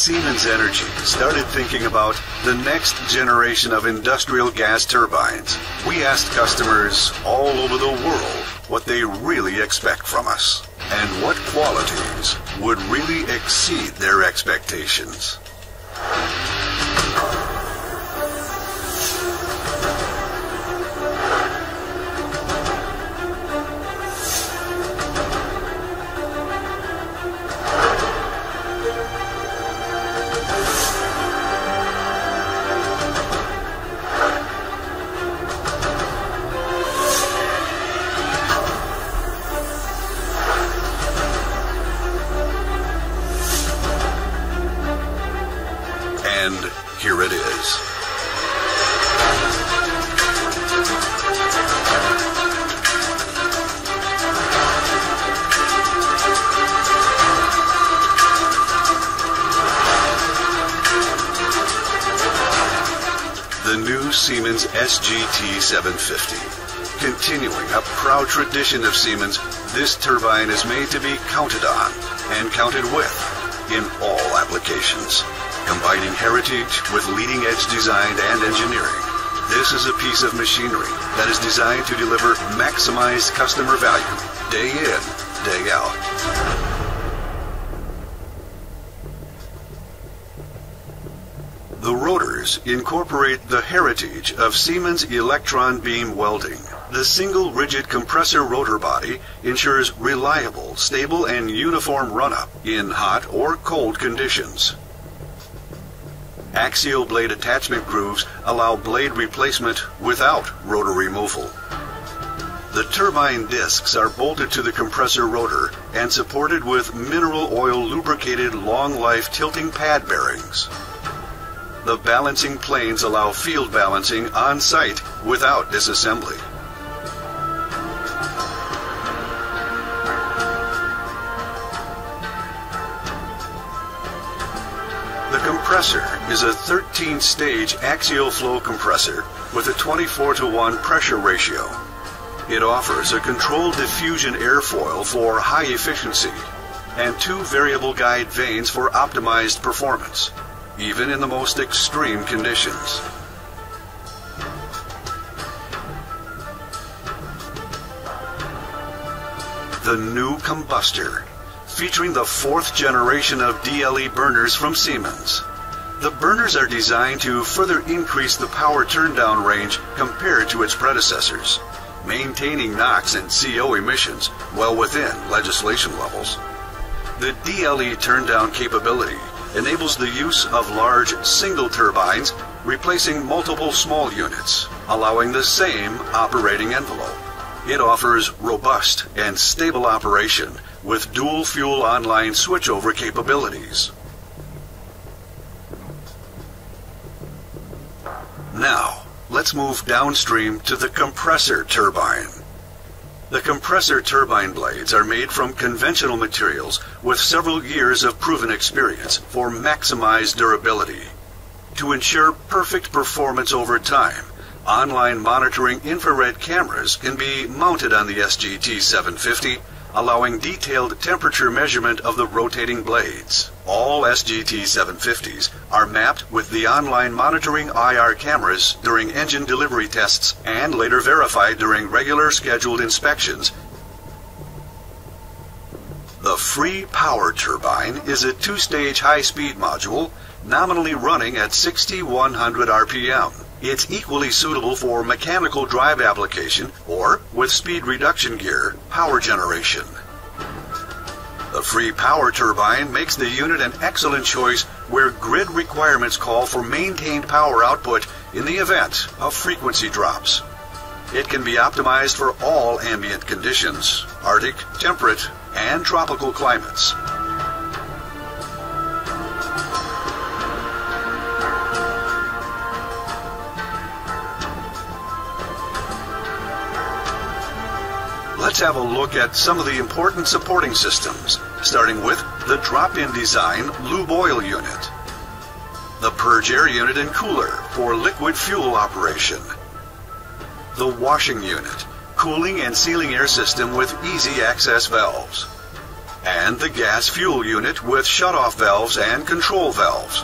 Siemens Energy started thinking about the next generation of industrial gas turbines, we asked customers all over the world what they really expect from us and what qualities would really exceed their expectations. Siemens SGT 750. Continuing a proud tradition of Siemens, this turbine is made to be counted on and counted with in all applications. Combining heritage with leading edge design and engineering, this is a piece of machinery that is designed to deliver maximized customer value day in, day out. The rotors incorporate the heritage of Siemens electron beam welding. The single rigid compressor rotor body ensures reliable, stable, and uniform run-up in hot or cold conditions. Axial blade attachment grooves allow blade replacement without rotor removal. The turbine discs are bolted to the compressor rotor and supported with mineral oil lubricated long life tilting pad bearings. The balancing planes allow field balancing on site without disassembly. The compressor is a 13 stage axial flow compressor with a 24 to 1 pressure ratio. It offers a controlled diffusion airfoil for high efficiency and two variable guide vanes for optimized performance, even in the most extreme conditions. The new combustor, featuring the fourth generation of DLE burners from Siemens. The burners are designed to further increase the power turndown range compared to its predecessors, maintaining NOx and CO emissions well within legislation levels. The DLE turndown capability enables the use of large single turbines replacing multiple small units, allowing the same operating envelope. It offers robust and stable operation with dual fuel online switchover capabilities. Now, let's move downstream to the compressor turbine. The compressor turbine blades are made from conventional materials with several years of proven experience for maximized durability. To ensure perfect performance over time, online monitoring infrared cameras can be mounted on the SGT 750, allowing detailed temperature measurement of the rotating blades. All SGT 750s are mapped with the online monitoring IR cameras during engine delivery tests and later verified during regular scheduled inspections. The free power turbine is a two-stage high-speed module nominally running at 6100 RPM. It's equally suitable for mechanical drive application or with speed reduction gear power generation. The free power turbine makes the unit an excellent choice where grid requirements call for maintained power output in the event of frequency drops. It can be optimized for all ambient conditions, Arctic, temperate, and tropical climates. Let's have a look at some of the important supporting systems, starting with the drop-in design lube oil unit, the purge air unit and cooler for liquid fuel operation, the washing unit, cooling and sealing air system with easy access valves, and the gas fuel unit with shutoff valves and control valves.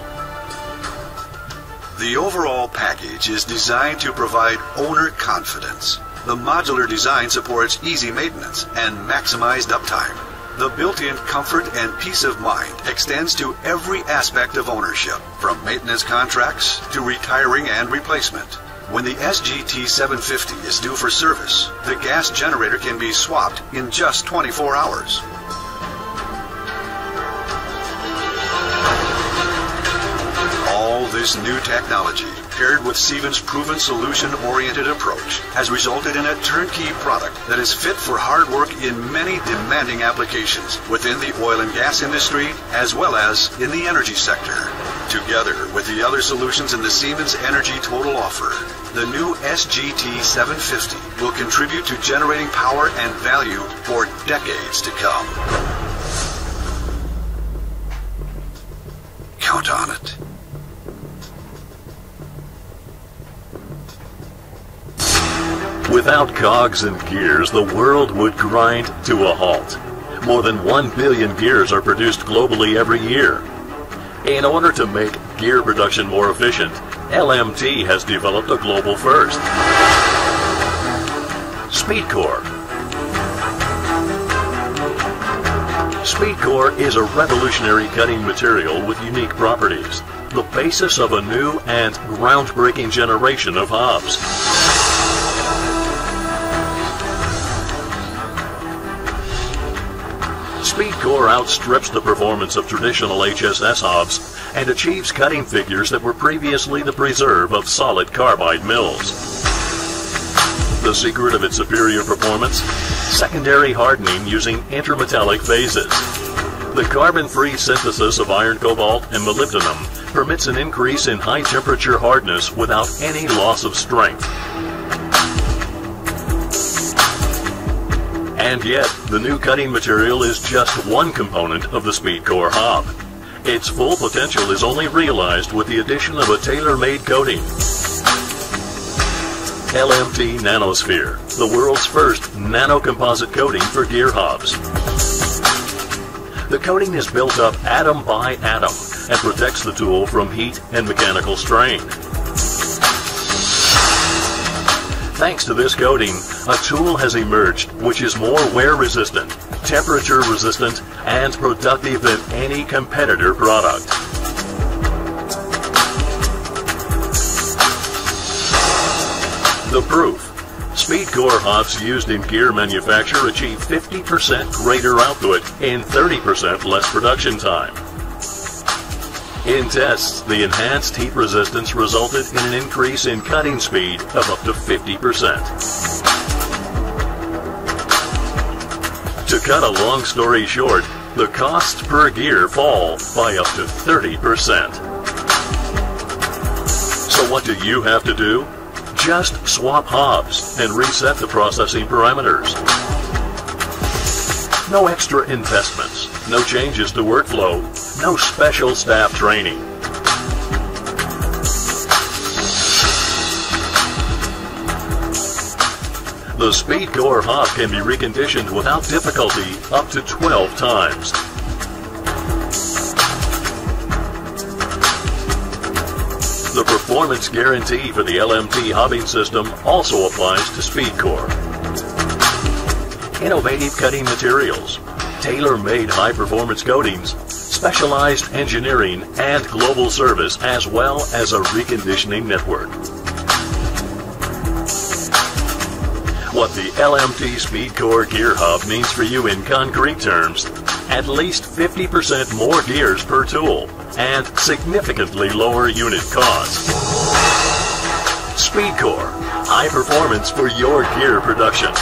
The overall package is designed to provide owner confidence. The modular design supports easy maintenance and maximized uptime. The built-in comfort and peace of mind extends to every aspect of ownership, from maintenance contracts to retiring and replacement. When the SGT 750 is due for service, the gas generator can be swapped in just 24 hours. This new technology paired with Siemens' proven solution-oriented approach, has resulted in a turnkey product that is fit for hard work in many demanding applications within the oil and gas industry as well as in the energy sector. Together with the other solutions in the Siemens Energy Total offer, the new SGT 750 will contribute to generating power and value for decades to come. Count on it. Without cogs and gears, the world would grind to a halt. More than 1 billion gears are produced globally every year. In order to make gear production more efficient, LMT has developed a global first. SpeedCore. SpeedCore is a revolutionary cutting material with unique properties, the basis of a new and groundbreaking generation of hobs. SpeedCore outstrips the performance of traditional HSS hobs and achieves cutting figures that were previously the preserve of solid carbide mills. The secret of its superior performance? Secondary hardening using intermetallic phases. The carbon-free synthesis of iron, cobalt, and molybdenum permits an increase in high temperature hardness without any loss of strength. And yet, the new cutting material is just one component of the SpeedCore hob. Its full potential is only realized with the addition of a tailor-made coating. LMT Nanosphere, the world's first nano-composite coating for gear hobs. The coating is built up atom by atom and protects the tool from heat and mechanical strain. Thanks to this coating, a tool has emerged which is more wear resistant, temperature resistant, and productive than any competitor product. The proof. SpeedCore hobs used in gear manufacture achieve 50% greater output in 30% less production time. In tests, the enhanced heat resistance resulted in an increase in cutting speed of up to 50%. To cut a long story short, the costs per gear fall by up to 30%. So what do you have to do? Just swap hobs and reset the processing parameters. No extra investments, no changes to workflow, no special staff training. The SpeedCore hob can be reconditioned without difficulty up to 12 times. The performance guarantee for the LMT hobbing system also applies to SpeedCore. Innovative cutting materials, tailor-made high-performance coatings, specialized engineering, and global service, as well as a reconditioning network. What the LMT SpeedCore Gear Hob means for you in concrete terms, at least 50% more gears per tool and significantly lower unit cost. SpeedCore, high performance for your gear production.